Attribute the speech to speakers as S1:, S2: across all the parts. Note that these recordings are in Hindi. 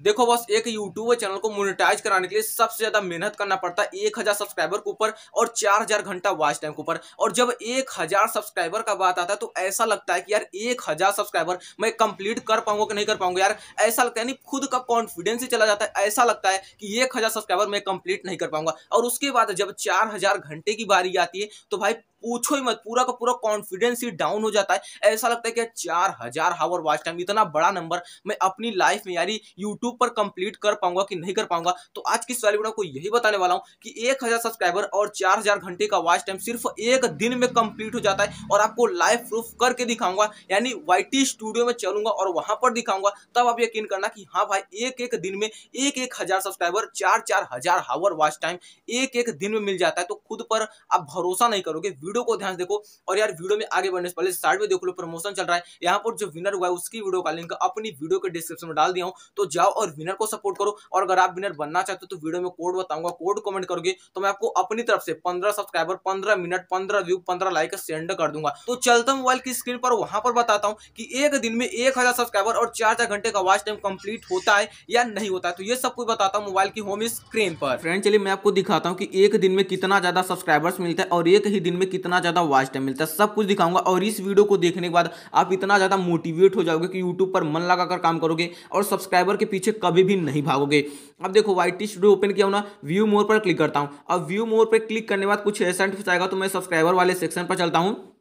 S1: देखो बस, एक यूट्यूब चैनल को मोनेटाइज कराने के लिए सबसे ज़्यादा मेहनत करना पड़ता है एक हज़ार सब्सक्राइबर के ऊपर और चार हज़ार घंटा वॉच टाइम के ऊपर। और जब एक हज़ार सब्सक्राइबर का बात आता है तो ऐसा लगता है कि यार एक हज़ार सब्सक्राइबर मैं कंप्लीट कर पाऊँगा कि नहीं कर पाऊँगा? यार ऐसा लगता है खुद का कॉन्फिडेंस ही चला जाता है। ऐसा लगता है कि एक हज़ार सब्सक्राइबर मैं कंप्लीट नहीं कर पाऊँगा। और उसके बाद जब चार हज़ार घंटे की बारी आती है तो भाई पूछो ही मत, पूरा का पूरा कॉन्फिडेंस ही डाउन हो जाता है। ऐसा लगता है कि चार हज़ार हावर वॉच टाइम इतना बड़ा नंबर मैं अपनी लाइफ में यानी यूट्यूब पर कंप्लीट कर पाऊँगा कि नहीं कर पाऊँगा? तो आज की वाली वीडियो को यही बताने वाला हूँ कि एक हज़ार सब्सक्राइबर और चार हज़ार घंटे का वॉच टाइम सिर्फ़ एक दिन में कंप्लीट हो जाता है और आपको लाइव प्रूफ करके दिखाऊँगा। यानी वाई स्टूडियो में चलूँगा और वहाँ पर दिखाऊँगा। तब आप यकीन करना कि हाँ भाई, एक एक दिन में एक एक हज़ार सब्सक्राइबर चार चार हज़ार हावर वॉच टाइम एक एक दिन में मिल जाता है। तो खुद पर आप भरोसा नहीं करोगे। वीडियो को ध्यान देखो। और यार, वीडियो में आगे बढ़ने से पहले स्टार्ट में देख लो प्रमोशन चल रहा है। यहाँ पर जो विनर हुआ है, उसकी वीडियो का लिंक अपनी वीडियो के डिस्क्रिप्शन में डाल दिया हूँ। तो जाओ और विनर को सपोर्ट करो। और अगर आप विनर बनना चाहते हो तो वीडियो में कोड बताऊँगा कोड कमेंट करोगे तो मैं आपको अपनी तरफ़ से पंद्रह सब्सक्राइबर पंद्रह मिनट पंद्रह व्यू पंद्रह लाइक सेंड कर दूँगा। तो चलता मोबाइल की स्क्रीन पर, वहाँ पर बताता हूँ कि एक दिन में एक हज़ार सब्सक्राइबर और चार चार घंटे का वॉच टाइम कंप्लीट होता है या नहीं होता है। तो ये सब कुछ बताता हूँ मोबाइल की होम स्क्रीन पर। फ्रेंड चलिए मैं आपको दिखाता हूँ कि एक दिन में कितना ज़्यादा सब्सक्राइबर्स मिलता है और एक ही दिन में कितना ज़्यादा वॉच टाइम मिलता है, सब कुछ दिखाऊँगा और इस वीडियो को देखने के बाद आप इतना ज़्यादा मोटिवेट हो जाओगे कि यूट्यूब पर मन लगाकर काम करोगे और सब्सक्राइबर के पीछे कभी भी नहीं भागोगे। अब देखो वाइट स्टूडियो ओपन किया ना व्यू मोर पर क्लिक करता हूँ। अब व्यू मोर पर क्लिक करने बाद कुछ ऐसा आएगा तो मैं सब्सक्राइबर वाले सेक्शन पर चलता हूँ।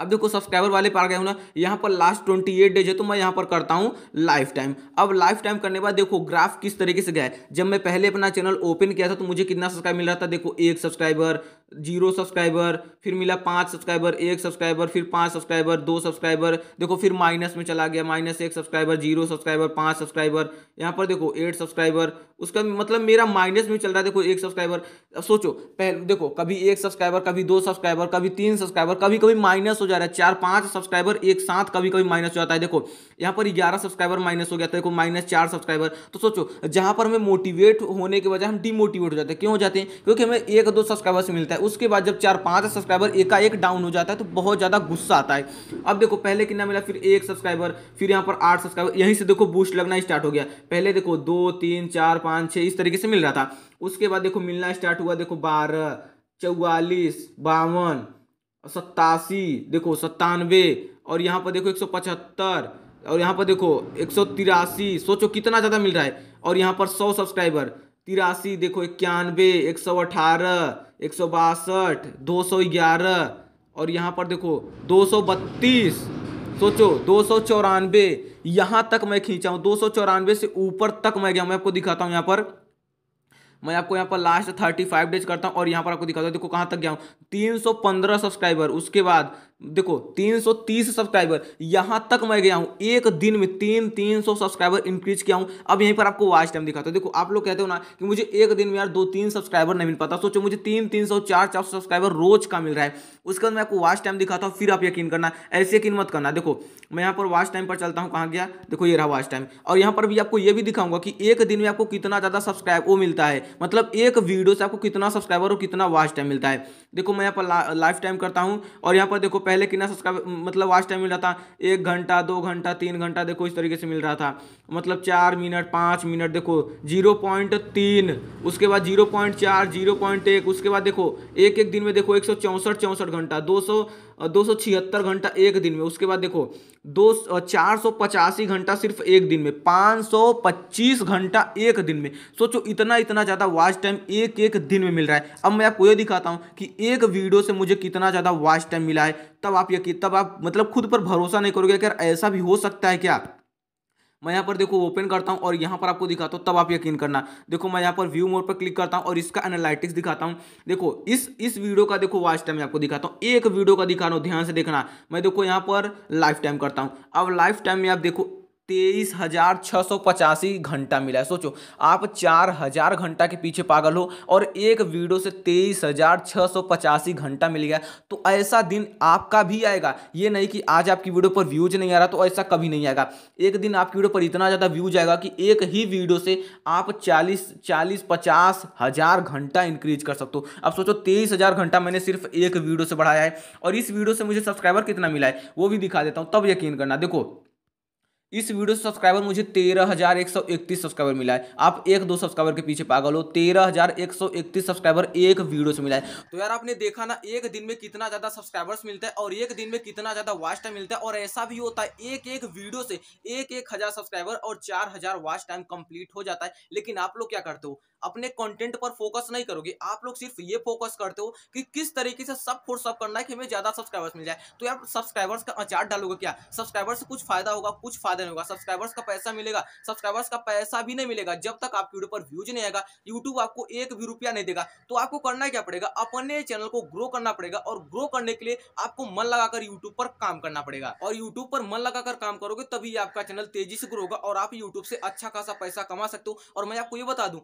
S1: अब देखो सब्सक्राइबर वाले पार गए हूँ ना, यहाँ पर लास्ट ट्वेंटी एट डेज़ है तो मैं यहाँ पर करता हूँ लाइफ टाइम अब लाइफ टाइम करने के बाद देखो ग्राफ किस तरीके से गया जब मैं पहले अपना चैनल ओपन किया था तो मुझे कितना सब्सक्राइब मिल रहा था? देखो एक सब्सक्राइबर ज़ीरो सब्सक्राइबर फिर मिला पाँच सब्सक्राइबर एक सब्सक्राइबर फिर पाँच सब्सक्राइबर दो सब्सक्राइबर देखो फिर माइनस में चला गया। माइनस एक सब्सक्राइबर ज़ीरो सब्सक्राइबर पाँच सब्सक्राइबर यहाँ पर देखो एट सब्सक्राइबर उसका मतलब मेरा माइनस में चल रहा है, देखो एक सब्सक्राइबर अब सोचो पहले देखो कभी एक सब्सक्राइबर कभी दो सब्सक्राइबर कभी तीन सब्सक्राइबर कभी कभी माइनस हो। जा रहा है, चार पाँच सब्सक्राइबर एक साथ कभी कभी माइनस हो जाता है। देखो, यहाँ पर ग्यारह सब्सक्राइबर माइनस हो गया था देखो माइनस चार सब्सक्राइबर तो सोचो, जहाँ पर हमें मोटिवेट होने के बजाय हम डिमोटिवेट हो जाते हैं। क्यों हो जाते हैं? क्योंकि हमें एक दो सब्सक्राइबर से मिलता है, उसके बाद जब चार पाँच सब्सक्राइबर एकाएक डाउन हो जाता है तो बहुत ज़्यादा गुस्सा आता है। अब देखो, पहले कितना मिला? फिर एक सब्सक्राइबर फिर यहाँ पर आठ सब्सक्राइबर यहीं से देखो बूस्ट लगना स्टार्ट हो गया। पहले देखो, दो, तीन, चार, पाँच छः इस तरीके से मिल रहा था। उसके बाद देखो, मिलना स्टार्ट हुआ, देखो, बारह, चौवालीस, बावन सत्तासी, देखो सत्तानवे, और यहाँ पर देखो एक सौ पचहत्तर, और यहाँ पर देखो एक सौ तिरासी, सोचो कितना ज़्यादा मिल रहा है, और यहाँ पर सौ सब्सक्राइबर, तिरासी, देखो इक्यानवे, एक सौ अठारह, एक सौ बासठ, दो सौ ग्यारह, और यहाँ पर देखो दो सौ बत्तीस, सोचो दो सौ चौरानवे, यहाँ तक मैं खींचा हूँ, दो सौ चौरानवे से ऊपर तक मैं गया मैं आपको दिखाता हूँ यहाँ पर। मैं आपको यहाँ पर लास्ट थर्टी फाइव डेज़ करता हूँ और यहाँ पर आपको दिखाता हूँ, देखो कहाँ तक गया हूँ? तीन सौ पंद्रह सब्सक्राइबर उसके बाद देखो 330 सब्सक्राइबर यहाँ तक मैं गया हूँ। एक दिन में तीन तीन सौ सब्सक्राइबर इंक्रीज किया हूँ। अब यहीं पर आपको वॉच टाइम दिखाता हूँ। देखो, आप लोग कहते हो ना कि मुझे एक दिन में यार दो तीन सब्सक्राइबर नहीं मिल पाता। सोचो, मुझे तीन तीन सौ, चार चार सौ सब्सक्राइबर रोज का मिल रहा है। उसके बाद मैं आपको वॉच टाइम दिखाता हूँ, फिर आप यकीन करना, ऐसे यकीन मत करना। देखो, मैं यहाँ पर वॉच टाइम पर चलता हूँ, कहाँ गया? देखो, ये रहा वॉच टाइम और यहाँ पर भी आपको ये भी दिखाऊँगा कि एक दिन में आपको कितना ज़्यादा सब्सक्राइब वो मिलता है। मतलब एक वीडियो से आपको कितना सब्सक्राइबर और कितना वॉच टाइम मिलता है। देखो, मैं यहाँ पर लाइफ टाइम करता हूँ। और यहाँ पर देखो पहले कितना सब्सक्राइब मतलब वॉच टाइम मिल रहा था? एक घंटा, दो घंटा, तीन घंटा, देखो इस तरीके से मिल रहा था। मतलब चार मिनट पाँच मिनट देखो ज़ीरो पॉइंट तीन, उसके बाद ज़ीरो पॉइंट चार ज़ीरो पॉइंट एक, उसके बाद देखो, एक एक दिन में देखो, एक सौ चौंसठ चौंसठ घंटा, दो सौ दो सौ छिहत्तर घंटा एक दिन में, उसके बाद देखो, दो चार सौ पचासी घंटा सिर्फ़ एक दिन में, पाँच सौ पच्चीस घंटा एक दिन में। सोचो, इतना इतना ज़्यादा वॉच टाइम एक एक दिन में मिल रहा है। अब मैं आपको ये दिखाता हूँ कि एक वीडियो से मुझे कितना ज़्यादा वॉच टाइम मिला है। तब आप यकीन, तब आप मतलब खुद पर भरोसा नहीं करोगे अगर ऐसा भी हो सकता है क्या? मैं यहाँ पर देखो ओपन करता हूँ और यहाँ पर आपको दिखाता हूँ, तब आप यकीन करना। देखो मैं यहाँ पर व्यू मोड पर क्लिक करता हूँ और इसका एनालिटिक्स दिखाता हूँ। देखो, इस इस वीडियो का देखो वाच टाइम आपको दिखाता हूँ। एक वीडियो का दिखा रहा हूँ ध्यान से देखना। मैं देखो यहाँ पर लाइफ टाइम करता हूँ। अब लाइफ टाइम में आप देखो तेईस हज़ार छः सौ पचासी घंटा मिला है। सोचो, आप चार हज़ार घंटा के पीछे पागल हो और एक वीडियो से तेईस हज़ार छः सौ पचासी घंटा मिल गया तो ऐसा दिन आपका भी आएगा। ये नहीं कि आज आपकी वीडियो पर व्यूज़ नहीं आ रहा तो ऐसा कभी नहीं आएगा। एक दिन आपकी वीडियो पर इतना ज़्यादा व्यूज़ आएगा कि एक ही वीडियो से आप चालीस चालीस पचास हज़ार घंटा इंक्रीज कर सकते हो। अब सोचो, तेईस हज़ार घंटा मैंने सिर्फ़ एक वीडियो से बढ़ाया है और इस वीडियो से मुझे सब्सक्राइबर कितना मिला है, वो भी दिखा देता हूँ, तब यकीन करना। देखो इस वीडियो से सब्सक्राइबर मुझे तेरह हज़ार एक सौ इकतीस सब्सक्राइबर मिला है। आप एक दो सब्सक्राइबर के पीछे पागल हो, तेरह हज़ार एक सौ इकतीस सब्सक्राइबर एक वीडियो से मिला है। तो यार आपने देखा ना, एक दिन में कितना ज़्यादा सब्सक्राइबर्स मिलता है और एक दिन में कितना ज़्यादा वॉच टाइम मिलता है और ऐसा भी होता है एक एक वीडियो से एक एक हज़ार सब्सक्राइबर और चार हज़ार वॉच टाइम कंप्लीट हो जाता है। लेकिन आप लोग क्या करते हो? अपने कंटेंट पर फोकस नहीं करोगे। आप लोग सिर्फ़ ये फोकस करते हो कि किस तरीके से सब फोर्स सब करना है कि हमें ज़्यादा सब्सक्राइबर्स मिल जाए। तो यार सब्सक्राइबर्स का अचार डालोगे क्या? सब्सक्राइबर्स से कुछ फ़ायदा होगा, कुछ फ़ायदा नहीं होगा। सब्सक्राइबर्स का पैसा मिलेगा सब्सक्राइबर्स का पैसा भी नहीं मिलेगा। जब तक आप वीडियो पर व्यूज़ नहीं आएगा यूट्यूब आपको एक भी रुपया नहीं देगा। तो आपको करना क्या पड़ेगा? अपने चैनल को ग्रो करना पड़ेगा और ग्रो करने के लिए आपको मन लगाकर यूट्यूब पर काम करना पड़ेगा। और यूट्यूब पर मन लगाकर काम करोगे, तभी आपका चैनल तेज़ी से ग्रो होगा और आप यूट्यूब से अच्छा खासा पैसा कमा सकते हो। और मैं आपको ये बता दूँ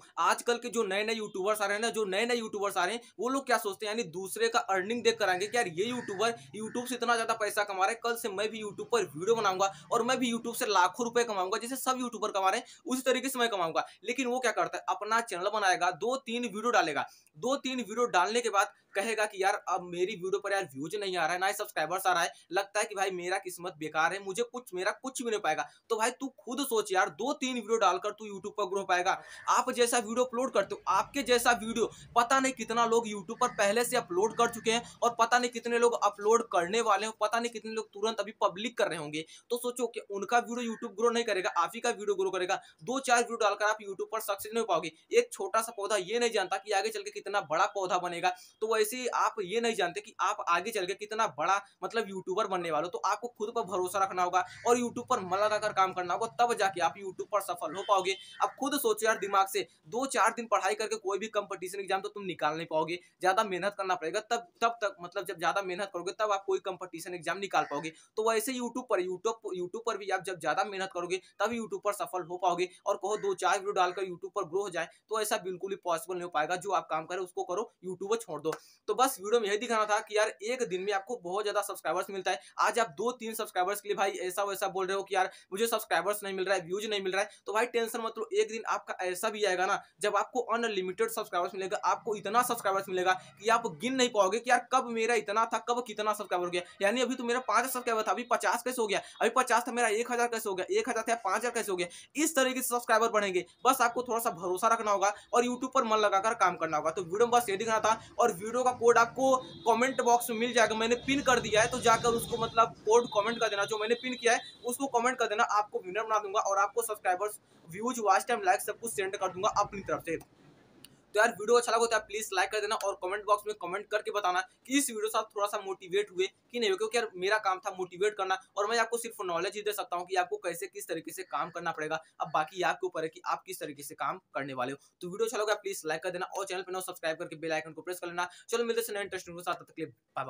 S1: आजकल के जो नए नए यूट्यूबर्स आ रहे हैं ना, जो नए नए यूट्यूबर्स आ रहे हैं, वो लोग क्या सोचते हैं? यानी दूसरे का अर्निंग देख कर आएँगे कि यार, ये यूट्यूबर यूट्यूब से इतना ज़्यादा पैसा कमा रहे हैं, कल से मैं भी यूट्यूब पर वीडियो बनाऊँगा और मैं भी यूट्यूब से लाखों रुपए कमाऊँगा, जैसे सब यूट्यूबर कमा रहे हैं, उसी तरीके से मैं कमाऊँगा। लेकिन वो क्या करता है? अपना चैनल बनाएगा दो तीन वीडियो डालेगा। दो तीन वीडियो डालने के बाद कहेगा कि यार, अब मेरी वीडियो पर यार व्यूज़ नहीं आ रहा है, ना ही सब्सक्राइबर्स आ रहा है। लगता है कि भाई मेरा किस्मत बेकार है, मुझे कुछ, मेरा कुछ भी नहीं पाएगा। तो भाई तू खुद सोच यार दो तीन वीडियो डालकर तू यूट्यूब पर ग्रो पाएगा। आप जैसा वीडियो अपलोड करते हो। आपके जैसा वीडियो, पता नहीं कितना लोग यूट्यूब पर पहले से अपलोड कर चुके हैं और पता नहीं कितने लोग अपलोड करने वाले हैं, पता नहीं कितने लोग तुरंत अभी पब्लिक कर रहे होंगे। तो सोचो कि उनका वीडियो यूट्यूब ग्रो नहीं करेगा आप ही का वीडियो ग्रो करेगा। दो चार वीडियो डालकर आप यूट्यूब पर सक्सेस नहीं पाओगे। एक छोटा सा पौधा ये नहीं जानता कि आगे चल के कितना बड़ा पौधा बनेगा। तो वैसे ही आप ये नहीं जानते कि आप आगे चल के कितना बड़ा मतलब यूट्यूबर बनने वाले तो आपको खुद पर भरोसा रखना होगा और यूट्यूब पर मन लगाकर काम करना होगा, तब जाके आप यूट्यूब पर सफल हो पाओगे। आप खुद सोचो यार दिमाग से दो चार दिन पढ़ाई करके कोई भी कंपटीशन एग्ज़ाम तो तुम निकाल नहीं पाओगे। ज़्यादा मेहनत करना पड़ेगा, तब तब तक मतलब जब ज़्यादा मेहनत करोगे, तब आप कोई कंपटीशन एग्ज़ाम निकाल पाओगे। तो वैसे यूट्यूब पर यूट्यूब यूट्यूब पर भी आप जब ज़्यादा मेहनत करोगे, तब यूट्यूब पर सफल हो पाओगे और कहो दो चार वीडियो डालकर यूट्यूब पर ग्रो हो जाए तो ऐसा बिल्कुल ही पॉसिबल नहीं हो पाएगा। जो आप काम करें उसको करो यूट्यूब छोड़ दो। तो बस वीडियो में यही दिखाना था कि यार, एक दिन में आपको बहुत ज़्यादा सब्सक्राइबर्स मिलता है। आज आप दो तीन सब्सक्राइबर्स के लिए भाई ऐसा वैसा बोल रहे हो कि यार, मुझे सब्सक्राइबर्स नहीं मिल रहा है व्यूज़ नहीं मिल रहा है। तो भाई टेंशन मत लो, एक दिन आपका ऐसा भी आएगा ना, जब आपको अनलिमिटेड सब्सक्राइबर्स मिलेगा, आपको इतना सब्सक्राइबर्स मिलेगा कि आप गिन नहीं पाओगे कि यार कब मेरा इतना था, कब कितना सब्सक्राइबर हो गया। यानी अभी तो मेरा पाँच सब्सक्राइबर था, अभी पचास कैसे हो गया? अभी पचास था, मेरा एक हज़ार कैसे हो गया? एक हज़ार था, पाँच हज़ार कैसे हो गया? इस तरीके से सब्सक्राइबर बढ़ेंगे बस आपको थोड़ा सा भरोसा रखना होगा और यूट्यूब पर मन लगाकर काम करना होगा। तो वीडियो में बस ये दिखना था और वीडियो का कोड आपको कॉमेंट बॉक्स में मिल जाएगा। मैंने पिन कर दिया है तो जाकर उसको मतलब कोड कमेंट कर देना। जो मैंने पिन किया है, उसको कमेंट कर देना। आपको विनर बना दूँगा और आपको subscribers views watch time like सब कुछ सेंड कर दूँगा अपनी तरफ़ से। तो यार वीडियो अच्छा लगा तो प्लीज़ लाइक कर देना और कमेंट बॉक्स में कमेंट करके बताना कि इस वीडियो से आप थोड़ा सा मोटिवेट हुए कि नहीं क्योंकि यार, मेरा काम था मोटिवेट करना और मैं आपको सिर्फ़ नॉलेज ही दे सकता हूँ कि आपको कैसे, किस तरीके से काम करना पड़ेगा। अब बाकी आपके ऊपर है कि आप किस तरीके से काम करने वाले हो। तो वीडियो अच्छा लगा प्लीज़ लाइक कर देना और चैनल पर सब्सक्राइब करके बेलाइकन को प्रेस कर लेना। चलो, मिलते हैं इंटरेस्टिंग के साथ बाय